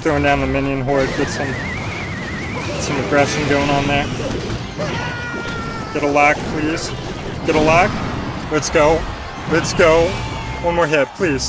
throwing down the minion horde, get some some aggression going on there. Get a lock, please. Get a lock. Let's go. Let's go. One more hit, please.